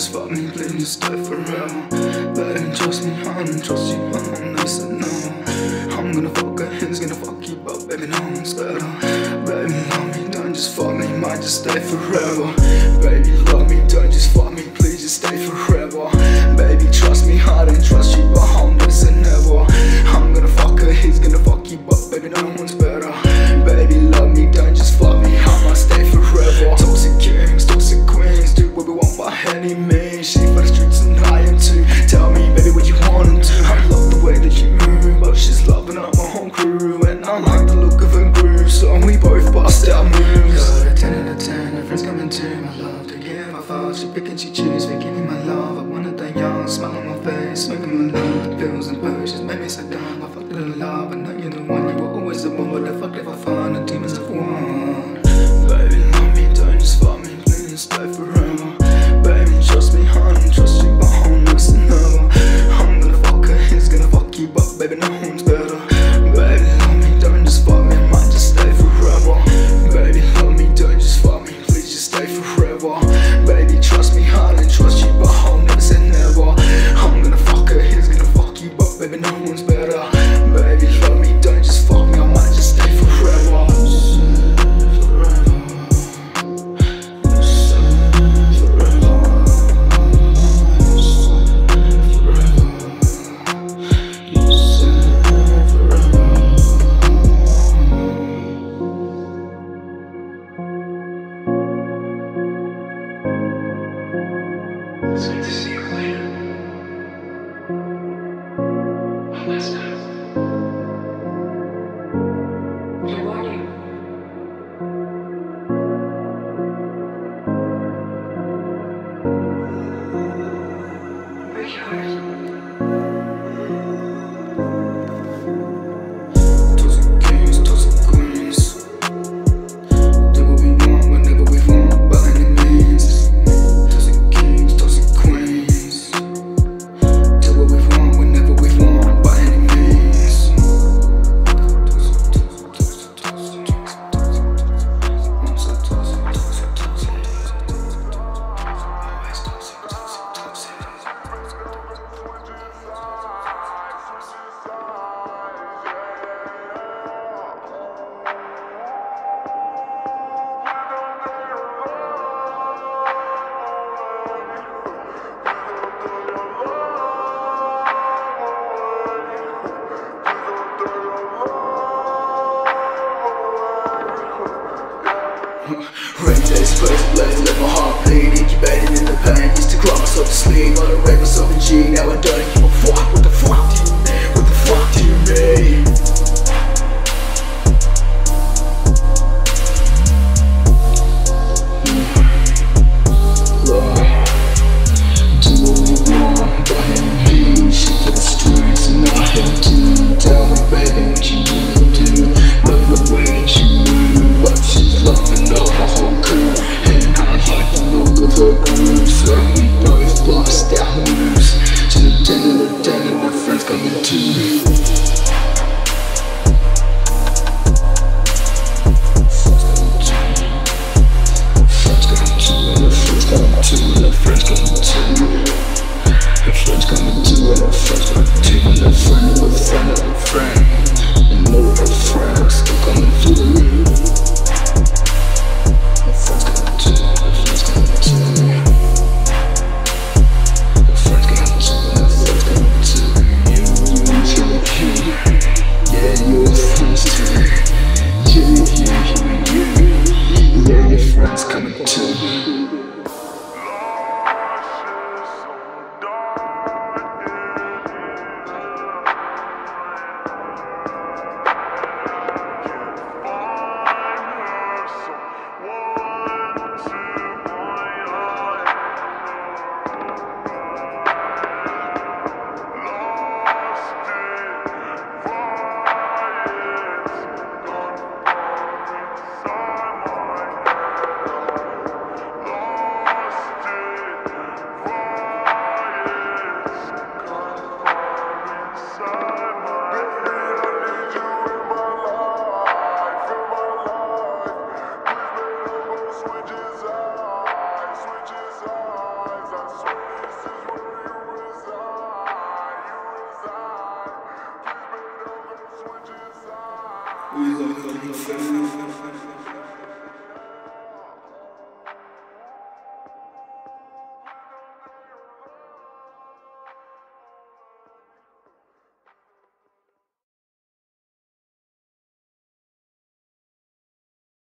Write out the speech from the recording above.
just fuck me, please stay forever. Baby, trust me, I don't trust you, I don't listen, no. I'm gonna fuck her, he's gonna fuck you, but baby, no one's better. Baby, love me, don't just fuck me, might just stay forever. Baby, love me, don't just fuck I like the look of her groove, so we both bust our moves. Got a ten out of ten, her friends coming to my love to give my thoughts. She pick and she choose, for giving my love. I wanted that young smile on my face, making my love, the pills and potions made me so dumb. I fucked little love, I know you're the one. You were always the one, but the fuck if I find the demons of one. Baby, love me, don't just fuck me, please stay forever. Baby, trust me, honey, trust you, but I'm next never. I'm gonna fuck her, he's gonna fuck you, but baby, no one's better. Rain days, first blood, let my heart bleed Incubated in the pain, used to myself to sleep Wanna rape myself in G, now I don't give a fuck What the fuck do you mean? What the fuck do you mean? We you feel.